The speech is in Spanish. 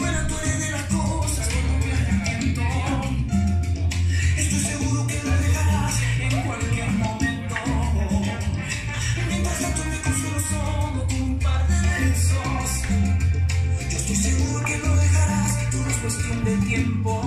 Bueno, tú eres de las cosas con un tiempo. Estoy seguro que lo dejarás en cualquier momento. Mientras tanto me construyó solo con un par de besos. Yo estoy seguro que lo dejarás, tú no es cuestión de tiempo.